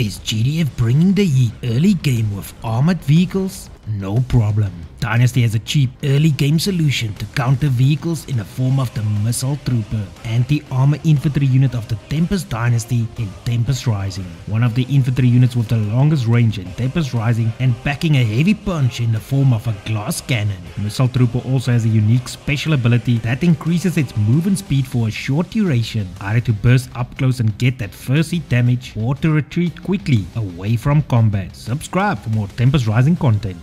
Is GDF bringing the heat early game with armored vehicles? No problem. Dynasty has a cheap early game solution to counter vehicles in the form of the Missile Trooper, anti-armor infantry unit of the Tempest Dynasty in Tempest Rising. One of the infantry units with the longest range in Tempest Rising and packing a heavy punch in the form of a glass cannon. Missile Trooper also has a unique special ability that increases its movement speed for a short duration, either to burst up close and get that first hit damage or to retreat quickly away from combat. Subscribe for more Tempest Rising content.